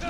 Ah!